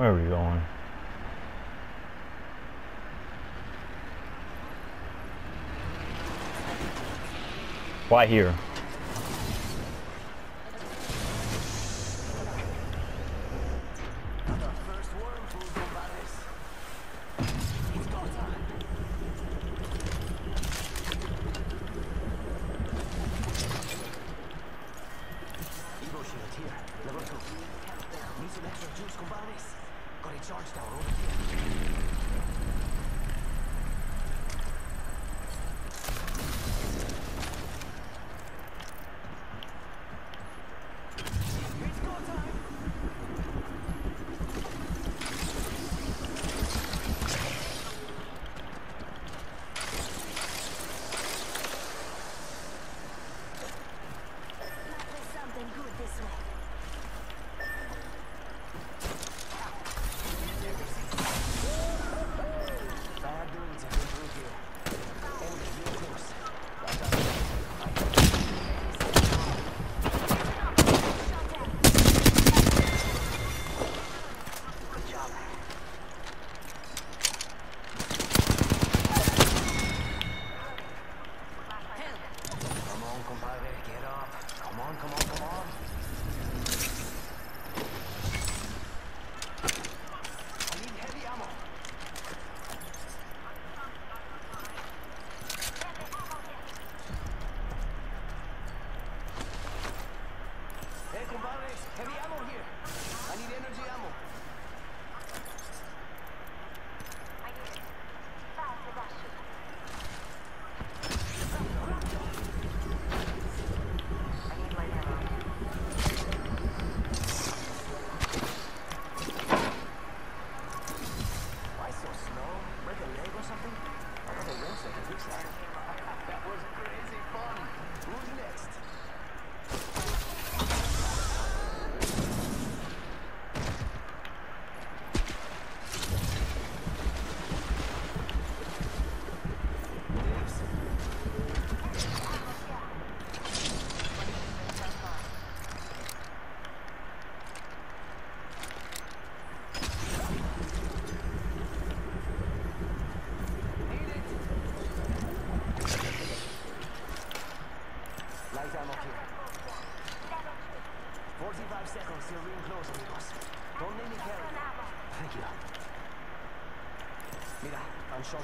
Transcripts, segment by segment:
Where are we going? Why here? Shotgun ammo.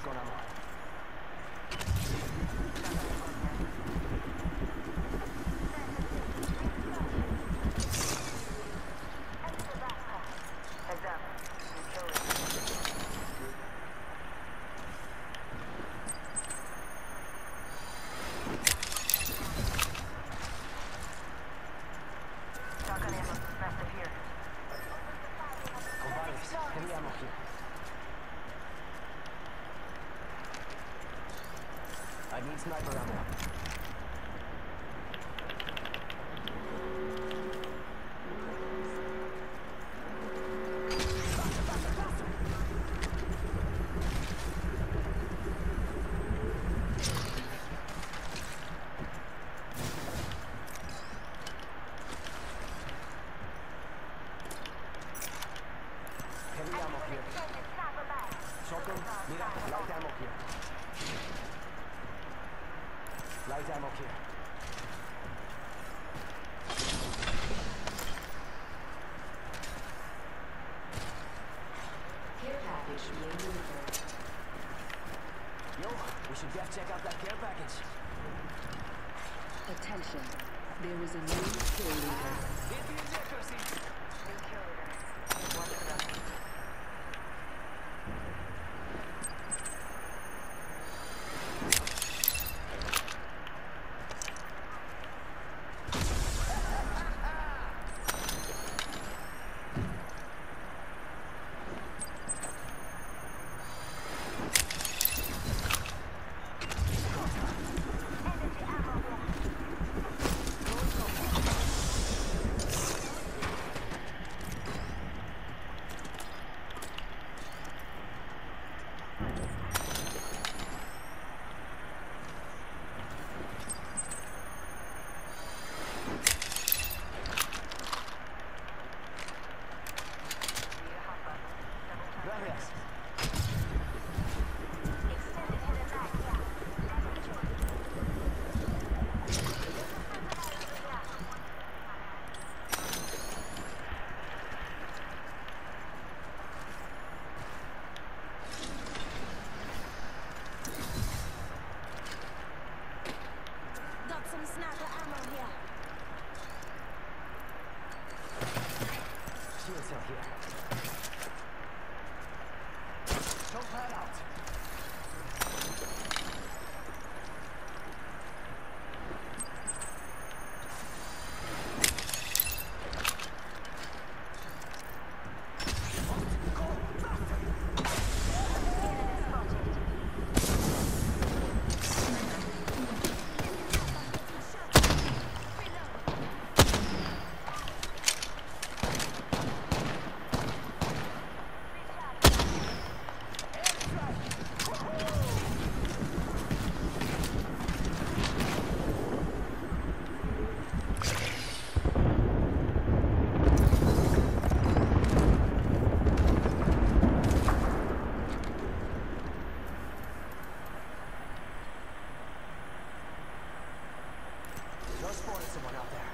Solano. Here. Shotgun, mira, light ammo here. Light ammo here. Care package being delivered. Yo, we should def check out that care package. Attention. There is a new kill leader. someone out there.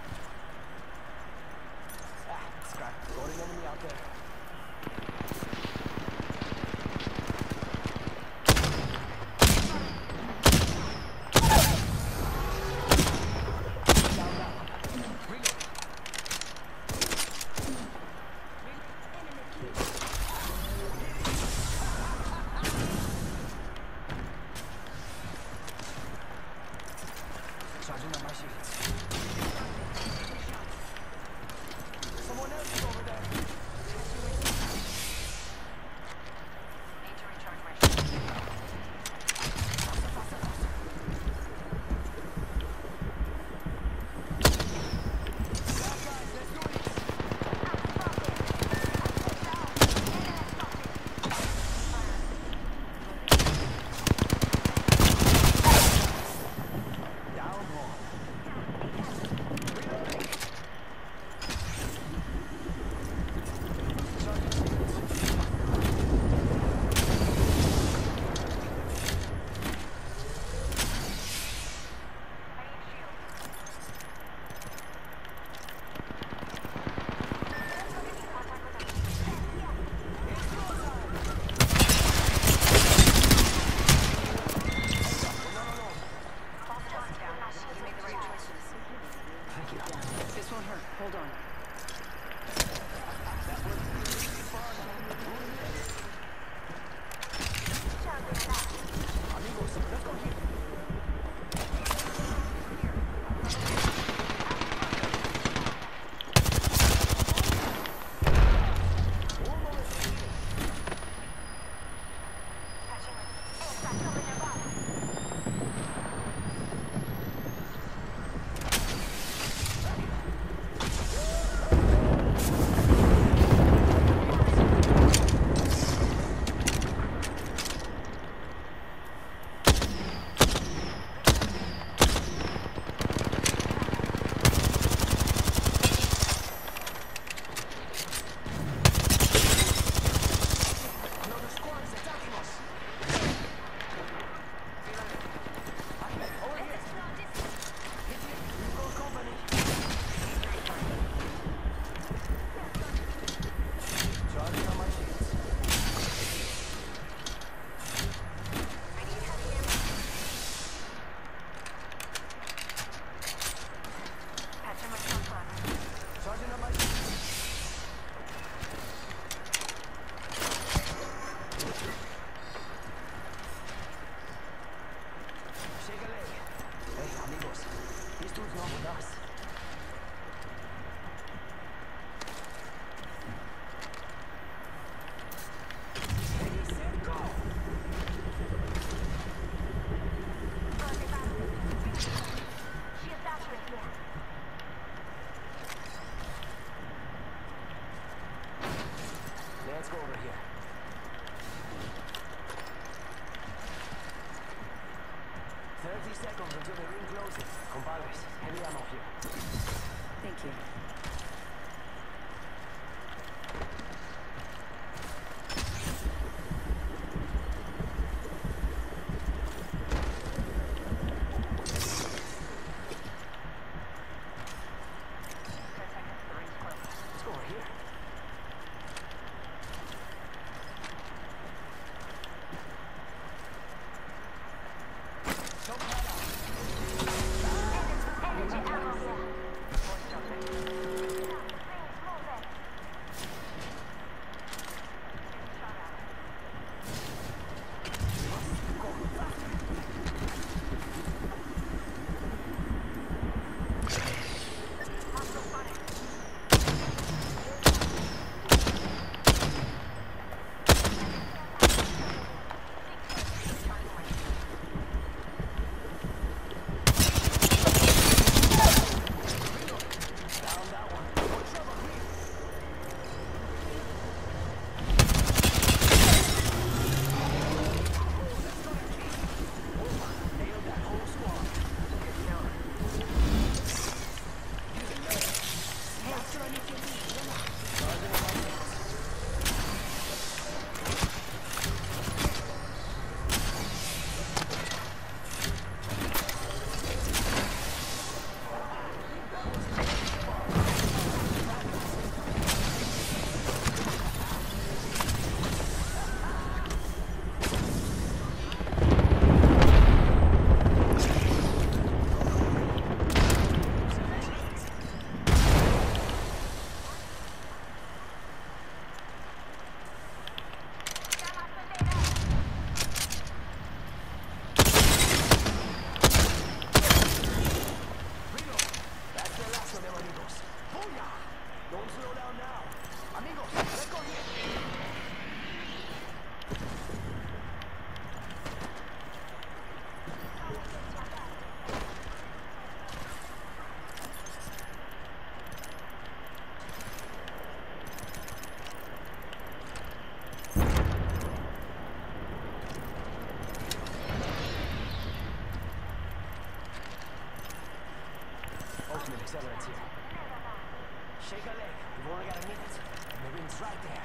It's right there.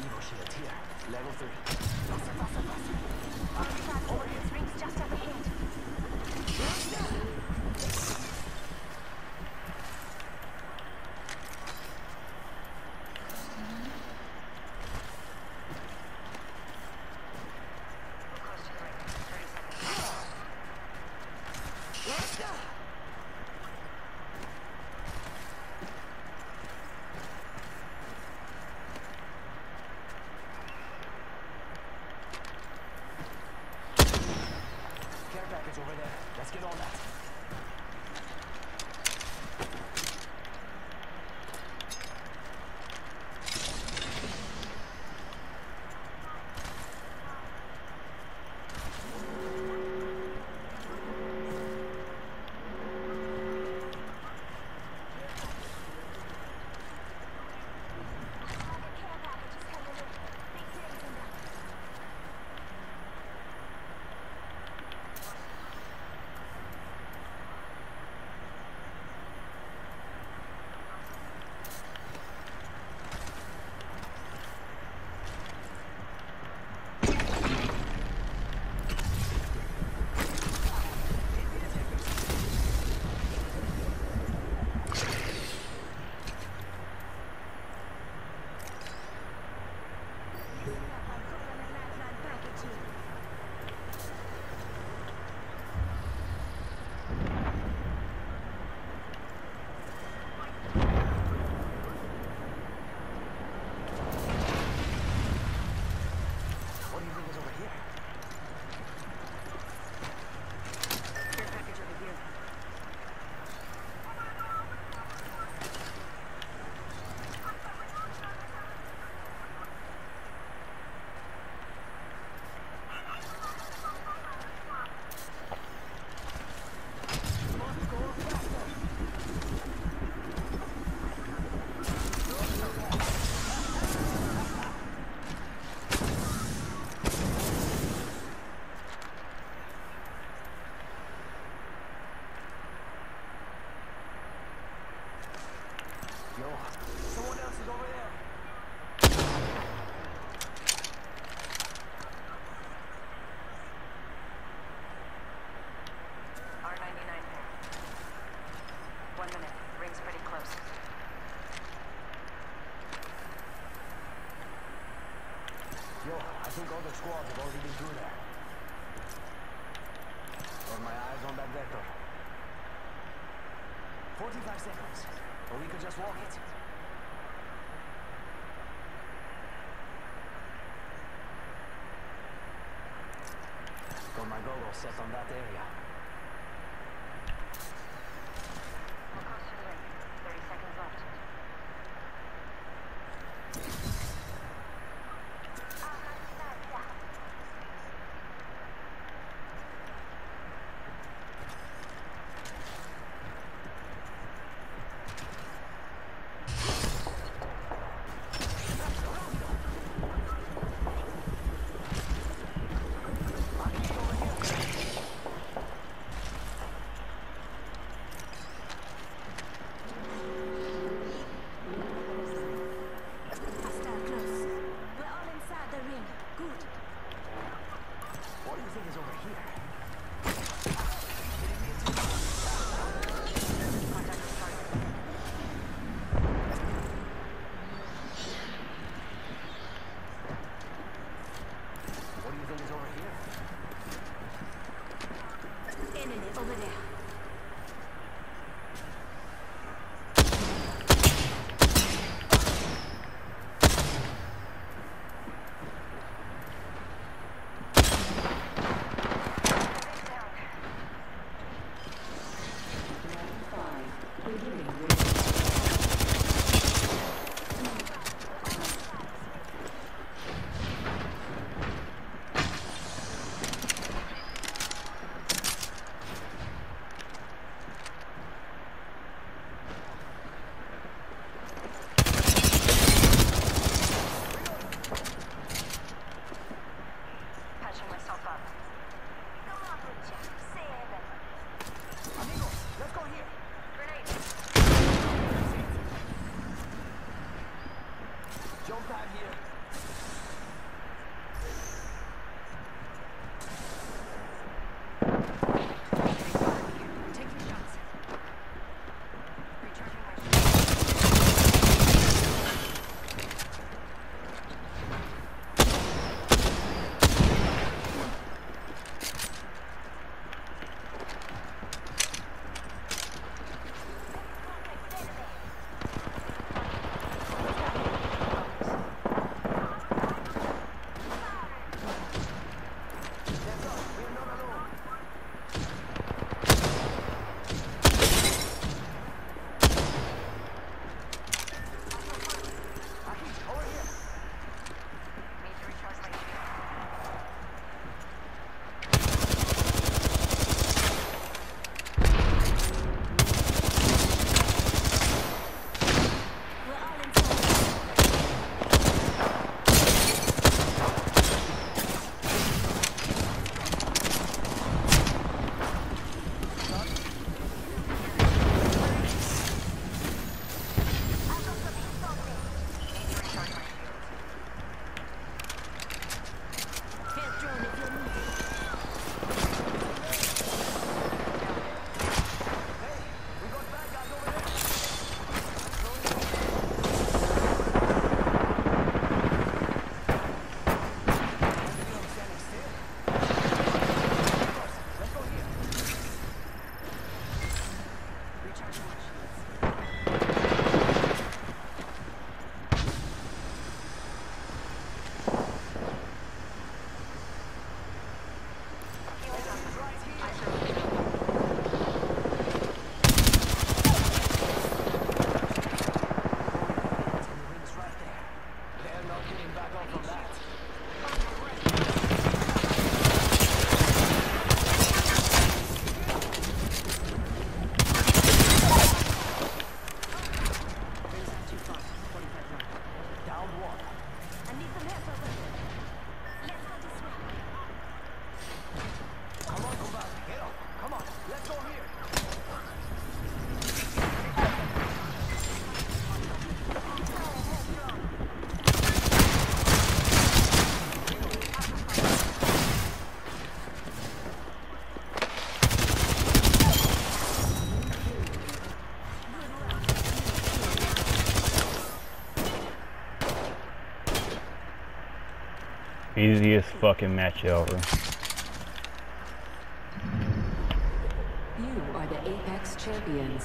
Evo shield here. Level 3. Faster, faster, faster. 45 seconds. Or we could just walk it. Got my goggles set on that area. Easiest fucking match ever. You are the Apex Champions.